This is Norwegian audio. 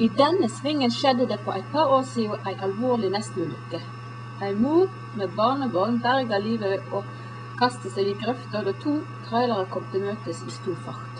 I denne svingen skjedde det for et par år siden ei alvorlig nestenulykke. Ei mor med barnebarn berga livet og kastet seg i grøfta da to trailere kom til møtes i stor fart.